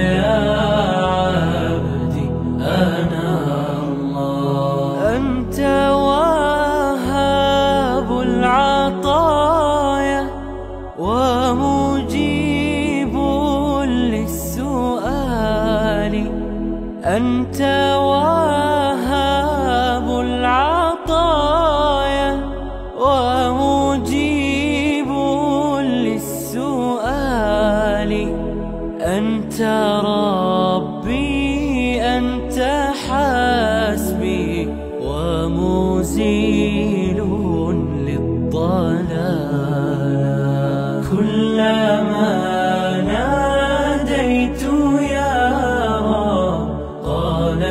يا عبدي أنا الله. أنت وهاب العطايا ومجيب للسؤال. أنت وهاب العطايا ومجيب أنت ربي أنت حسبي ومزيل للضلال. كلما ناديت يا رب قال